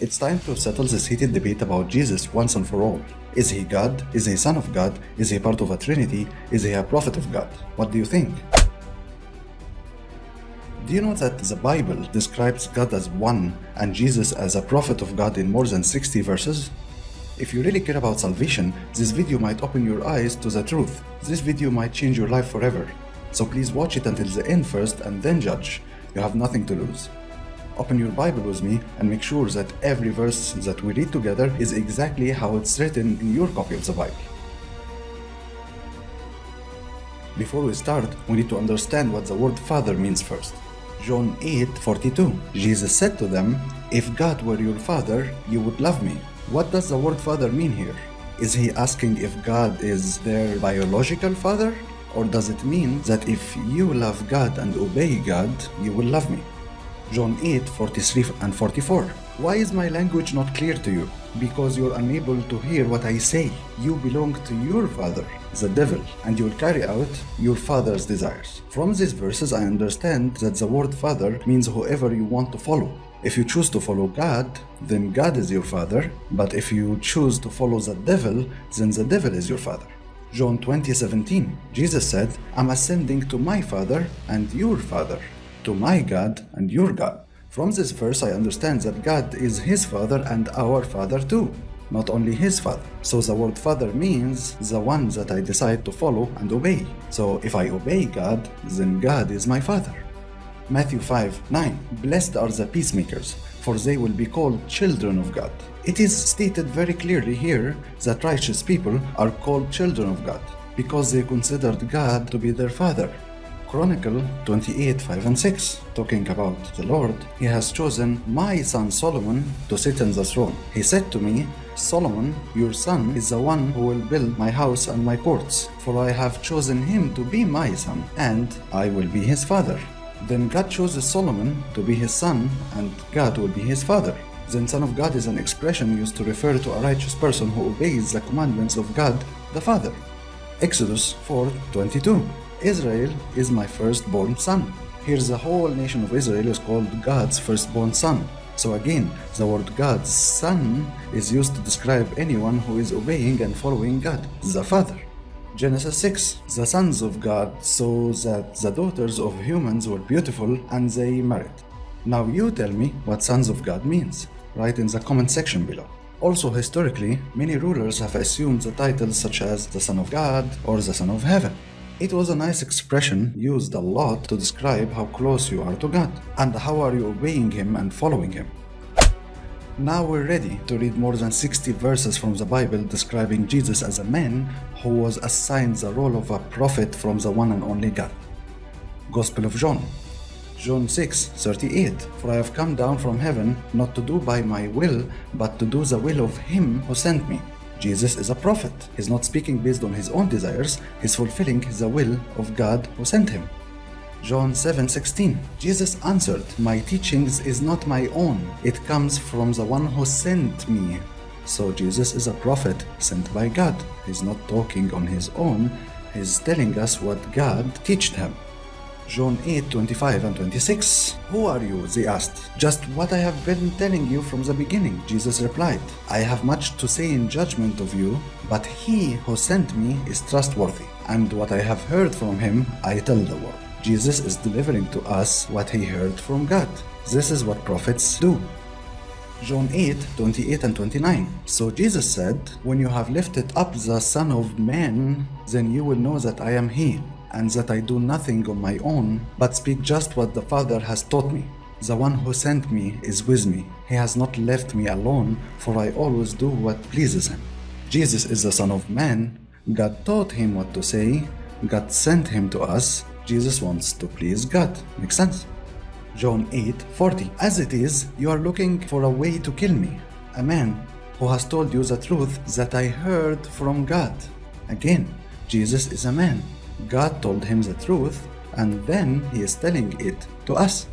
It's time to settle this heated debate about Jesus once and for all. Is he God? Is he Son of God? Is he part of a Trinity? Is he a prophet of God? What do you think? Do you know that the Bible describes God as one and Jesus as a prophet of God in more than 60 verses? If you really care about salvation, this video might open your eyes to the truth. This video might change your life forever. So please watch it until the end first and then judge. You have nothing to lose. Open your Bible with me and make sure that every verse that we read together is exactly how it's written in your copy of the Bible. Before we start, we need to understand what the word Father means first. John 8 42. Jesus said to them, If God were your Father, you would love me. What does the word Father mean here? Is he asking if God is their biological father? Or does it mean that if you love God and obey God, you will love me? John 8 43 and 44. Why is my language not clear to you? Because you're unable to hear what I say. You belong to your father, the devil, and you'll carry out your father's desires. From these verses, I understand that the word father means whoever you want to follow. If you choose to follow God, then God is your father, but if you choose to follow the devil, then the devil is your father. John 20 17. Jesus said, I'm ascending to my father and your father to my God and your God. From this verse, I understand that God is his Father and our Father too, not only his Father. So the word Father means the one that I decide to follow and obey. So if I obey God, then God is my Father. Matthew 5 9 Blessed are the peacemakers, for they will be called children of God. It is stated very clearly here that righteous people are called children of God because they considered God to be their Father. Chronicle 28 5 and 6, talking about the Lord, He has chosen my son Solomon to sit on the throne. He said to me, Solomon, your son, is the one who will build my house and my courts, for I have chosen him to be my son, and I will be his father. Then God chooses Solomon to be his son, and God will be his father. Then, Son of God is an expression used to refer to a righteous person who obeys the commandments of God the Father. Exodus 4 22. Israel is my firstborn son. Here the whole nation of Israel is called God's firstborn son. So again, the word God's son is used to describe anyone who is obeying and following God, the Father. Genesis 6 The sons of God saw that the daughters of humans were beautiful and they married. Now you tell me what sons of God means. Write in the comment section below. Also, historically, many rulers have assumed the titles such as the Son of God or the Son of Heaven. It was a nice expression used a lot to describe how close you are to God and how are you obeying Him and following Him. Now we're ready to read more than 60 verses from the Bible describing Jesus as a man who was assigned the role of a prophet from the one and only God. Gospel of John. John 6 38 For I have come down from heaven not to do by my will, but to do the will of Him who sent me. Jesus is a prophet. He's not speaking based on his own desires, he's fulfilling the will of God who sent him. John 7:16 Jesus answered, "My teachings is not my own. It comes from the one who sent me." So Jesus is a prophet sent by God. He's not talking on his own. He's telling us what God taught him. John 8 25 and 26. Who are you? They asked. Just what I have been telling you from the beginning, Jesus replied. I have much to say in judgment of you, but he who sent me is trustworthy, and what I have heard from him I tell the world. Jesus is delivering to us what he heard from God. This is what prophets do. John 8 28 and 29. So Jesus said, When you have lifted up the Son of Man, then you will know that I am He and that I do nothing on my own, but speak just what the Father has taught me. The one who sent me is with me. He has not left me alone, for I always do what pleases him. Jesus is the Son of Man. God taught him what to say. God sent him to us. Jesus wants to please God. Makes sense? John 8 40. As it is, you are looking for a way to kill me, a man who has told you the truth that I heard from God. Again, Jesus is a man. God told him the truth, and then he is telling it to us.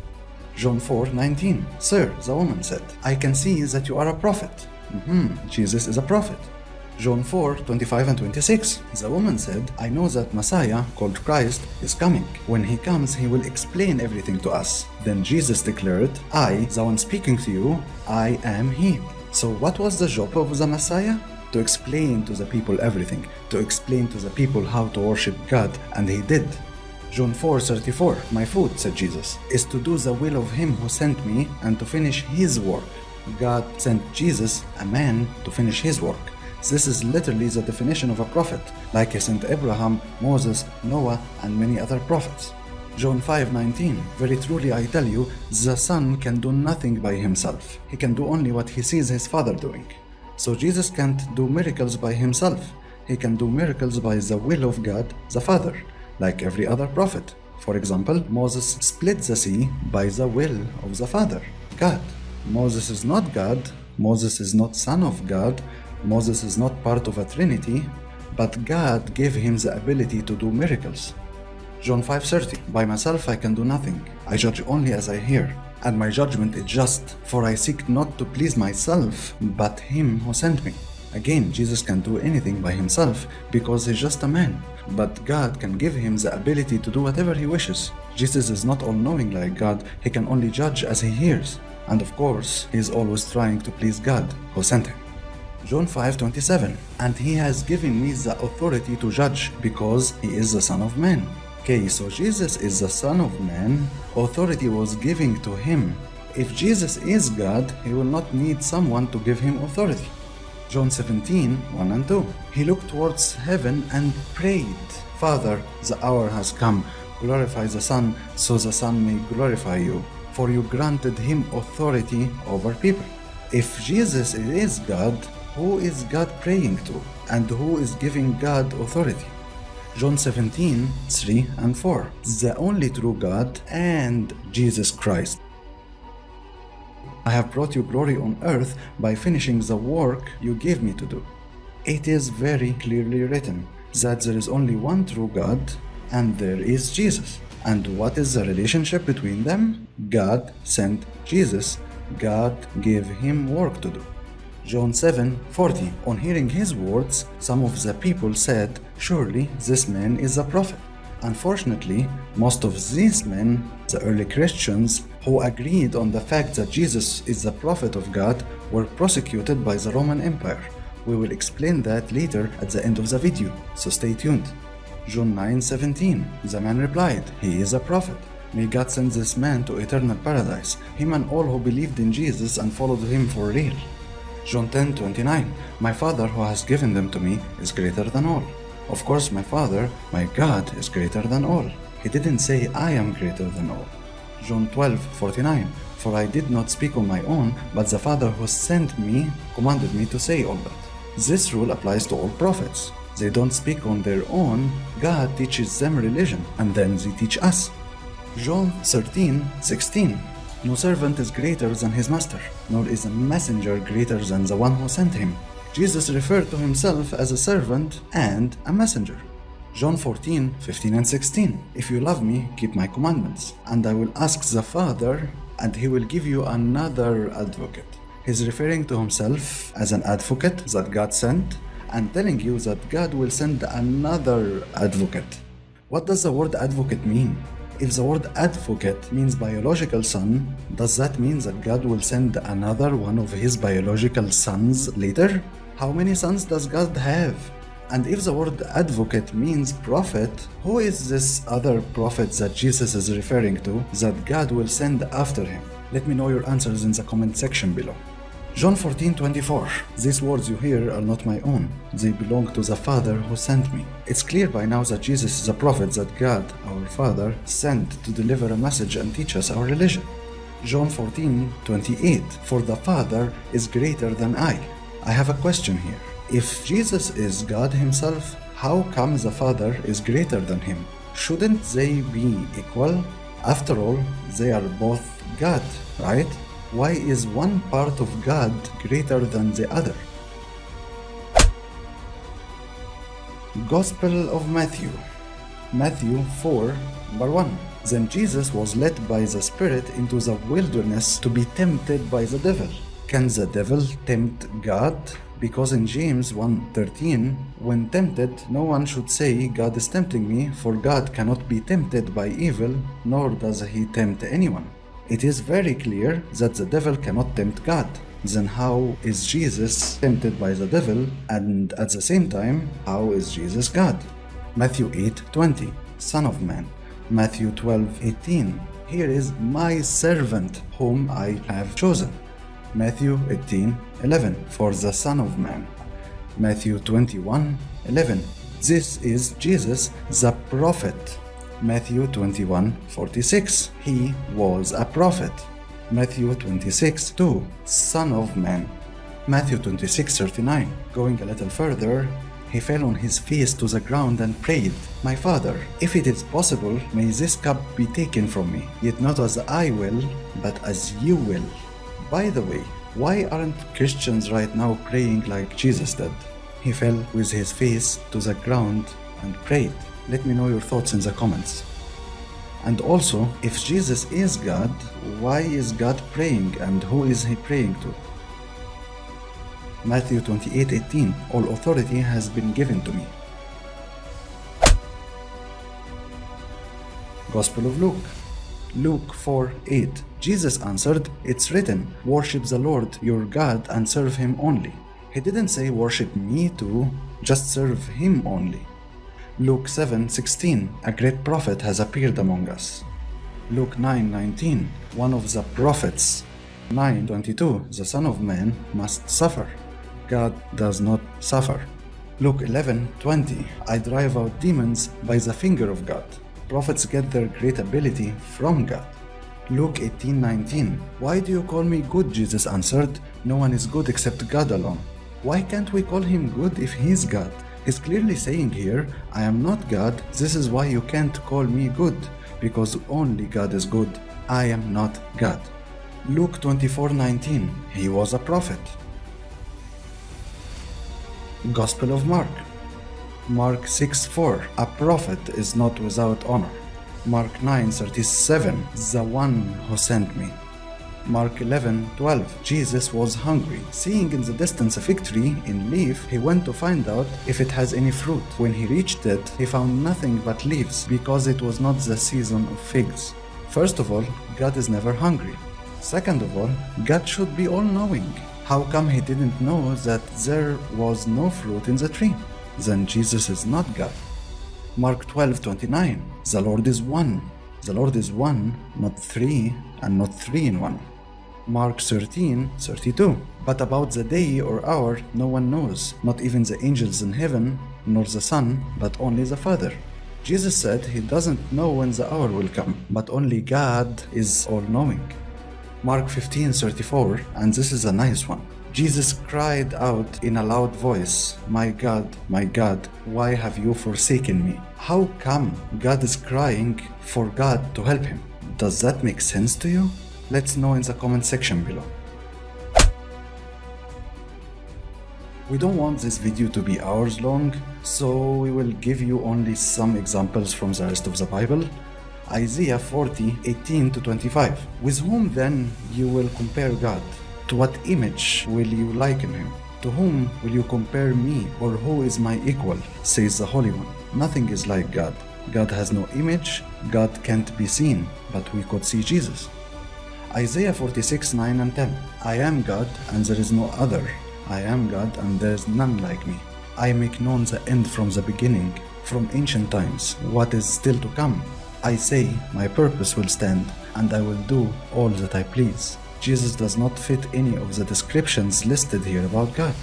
John 4 19. Sir, the woman said, I can see that you are a prophet. Mhm, Jesus is a prophet. John 4 25 and 26. The woman said, I know that Messiah, called Christ, is coming. When he comes, he will explain everything to us. Then Jesus declared, I, the one speaking to you, I am he. So, what was the job of the Messiah? To explain to the people everything, to explain to the people how to worship God, and he did. John 4 34, My food, said Jesus, is to do the will of him who sent me and to finish his work. God sent Jesus, a man, to finish his work. This is literally the definition of a prophet, like he sent Abraham, Moses, Noah, and many other prophets. John 5:19 Very truly I tell you, the Son can do nothing by himself. He can do only what he sees his Father doing. So Jesus can't do miracles by himself. He can do miracles by the will of God, the Father, like every other prophet. For example, Moses split the sea by the will of the Father, God. Moses is not God, Moses is not son of God, Moses is not part of a trinity, but God gave him the ability to do miracles. John 5:30 By myself I can do nothing. I judge only as I hear, and my judgment is just, for I seek not to please myself, but him who sent me. Again, Jesus can do anything by himself because he's just a man, but God can give him the ability to do whatever he wishes. Jesus is not all knowing like God, he can only judge as he hears. And of course, he is always trying to please God who sent him. John 5:27 And he has given me the authority to judge because he is the son of man. Okay, so Jesus is the son of man, authority was given to him. If Jesus is God, he will not need someone to give him authority. John 17, 1 and 2. He looked towards heaven and prayed, Father, the hour has come. Glorify the Son, so the Son may glorify you. For you granted him authority over people. If Jesus is God, who is God praying to? And who is giving God authority? John 17, 3 and 4. The only true God and Jesus Christ. I have brought you glory on earth by finishing the work you gave me to do. It is very clearly written that there is only one true God and there is Jesus. And what is the relationship between them? God sent Jesus. God gave him work to do. John 7 40. On hearing his words, some of the people said, Surely this man is a prophet. Unfortunately, most of these men, the early Christians, who agreed on the fact that Jesus is the prophet of God, were prosecuted by the Roman Empire. We will explain that later at the end of the video, so stay tuned. John 9:17 The man replied, He is a prophet. May God send this man to eternal paradise, him and all who believed in Jesus and followed him for real. John 10:29 My Father who has given them to me is greater than all. Of course, my Father, my God, is greater than all. He didn't say, I am greater than all. John 12 49. For I did not speak on my own, but the Father who sent me commanded me to say all that. This rule applies to all prophets. They don't speak on their own, God teaches them religion, and then they teach us. John 13 16. No servant is greater than his master, nor is a messenger greater than the one who sent him. Jesus referred to himself as a servant and a messenger. John 14, 15 and 16. If you love me, keep my commandments, and I will ask the Father, and he will give you another advocate. He's referring to himself as an advocate that God sent, and telling you that God will send another advocate. What does the word advocate mean? If the word advocate means biological son, does that mean that God will send another one of his biological sons later? How many sons does God have? And if the word advocate means prophet, who is this other prophet that Jesus is referring to that God will send after him? Let me know your answers in the comment section below. John 14 24. These words you hear are not my own. They belong to the Father who sent me. It's clear by now that Jesus is a prophet that God, our Father, sent to deliver a message and teach us our religion. John 14 28. For the Father is greater than I. I have a question here. If Jesus is God Himself, how come the Father is greater than Him? Shouldn't they be equal? After all, they are both God, right? Why is one part of God greater than the other? Gospel of Matthew, Matthew 4, number 1. Then Jesus was led by the Spirit into the wilderness to be tempted by the devil. Can the devil tempt God? Because in James 1:13, when tempted, no one should say, God is tempting me, for God cannot be tempted by evil, nor does he tempt anyone. It is very clear that the devil cannot tempt God. Then how is Jesus tempted by the devil and at the same time how is Jesus God? Matthew 8:20 Son of man. Matthew 12:18 Here is my servant whom I have chosen. Matthew 18:11 For the Son of Man. Matthew 21:11 This is Jesus the prophet. Matthew 21:46 He was a prophet. Matthew 26 2 Son of Man. Matthew 26 39 Going a little further, he fell on his face to the ground and prayed, My Father, if it is possible, may this cup be taken from me, yet not as I will, but as you will. By the way, why aren't Christians right now praying like Jesus did? He fell with his face to the ground and prayed. Let me know your thoughts in the comments. And also, if Jesus is God, why is God praying and who is he praying to? Matthew 28 18 All authority has been given to me. Gospel of Luke Luke 4 8 Jesus answered, It's written, Worship the Lord your God and serve him only. He didn't say worship me too, just serve him only. Luke 7:16, A great prophet has appeared among us. Luke 9:19, One of the prophets. 9:22, The Son of Man must suffer. God does not suffer. Luke 11:20, I drive out demons by the finger of God. Prophets get their great ability from God. Luke 18:19, Why do you call me good? Jesus answered. No one is good except God alone. Why can't we call him good if he's God? He's clearly saying here, I am not God, this is why you can't call me good, because only God is good. I am not God. Luke 24 19 He was a prophet. Gospel of Mark. Mark 6 4 A prophet is not without honor. Mark 9 37 The one who sent me. Mark 11 12 Jesus was hungry. Seeing in the distance a fig tree in leaf, he went to find out if it has any fruit. When he reached it, he found nothing but leaves because it was not the season of figs. First of all, God is never hungry. Second of all, God should be all knowing. How come he didn't know that there was no fruit in the tree? Then Jesus is not God. Mark 12 29 The Lord is one. The Lord is one, not three, and not three in one. Mark 13 32 But about the day or hour no one knows, not even the angels in heaven, nor the Son, but only the Father. Jesus said he doesn't know when the hour will come, but only God is all knowing. Mark 15 34, and this is a nice one. Jesus cried out in a loud voice, My God, my God, why have you forsaken me? How come God is crying for God to help him? Does that make sense to you? Let's know in the comment section below. We don't want this video to be hours long, so we will give you only some examples from the rest of the Bible. Isaiah 40, 18 to 25. With whom then you will compare God? To what image will you liken him? To whom will you compare me, or who is my equal? says the Holy One. Nothing is like God. God has no image, God can't be seen, but we could see Jesus. Isaiah 46 9 and 10. I am God, and there is no other. I am God, and there is none like me. I make known the end from the beginning, from ancient times, what is still to come. I say, My purpose will stand, and I will do all that I please. Jesus does not fit any of the descriptions listed here about God.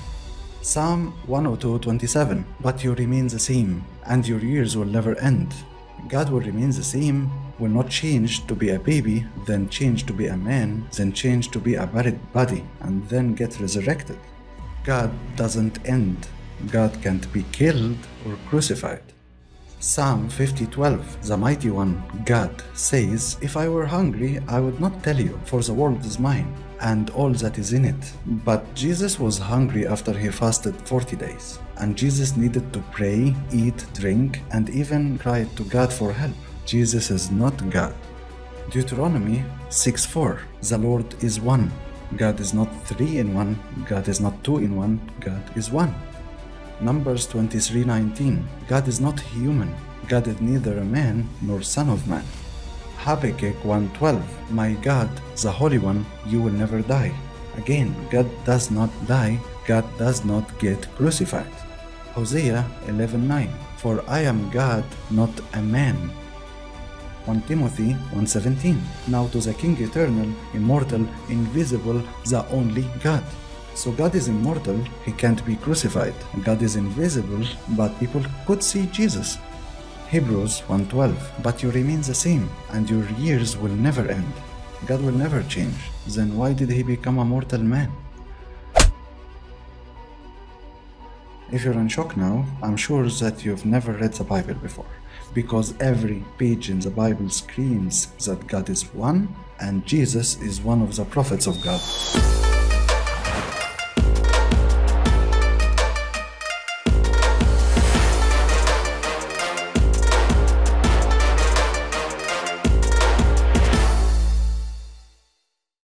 Psalm 102 27. But you remain the same, and your years will never end. God will remain the same, will not change to be a baby, then change to be a man, then change to be a buried body, and then get resurrected. God doesn't end. God can't be killed or crucified. Psalm 50:12 The mighty one, God, says, If I were hungry, I would not tell you, for the world is mine, and all that is in it. But Jesus was hungry after he fasted 40 days, and Jesus needed to pray, eat, drink, and even cry to God for help. Jesus is not God. Deuteronomy 6:4 The Lord is one. God is not three in one, God is not two in one, God is one. Numbers 23:19 God is not human, God is neither a man nor son of man. Habakkuk 1:12 My God, the Holy One, you will never die. Again, God does not die, God does not get crucified. Hosea 11:9 For I am God, not a man. 1 Timothy 1:17 Now to the King eternal, immortal, invisible, the only God. So God is immortal, he can't be crucified. God is invisible, but people could see Jesus. Hebrews 1:12 But you remain the same, and your years will never end. God will never change. Then why did he become a mortal man? If you're in shock now, I'm sure that you've never read the Bible before, because every page in the Bible screams that God is one and Jesus is one of the prophets of God.